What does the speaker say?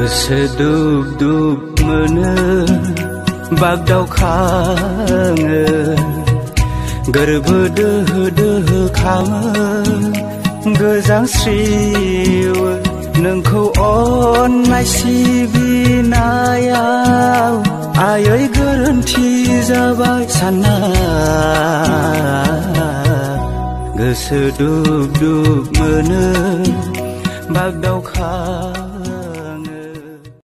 Bersedup dup mene bag dau khange Gerbe deh deh khame Gözang sriwe Nengkau onnai sibinayau Ayoi goronti jabai sana Gosedup dup mene bag dau khange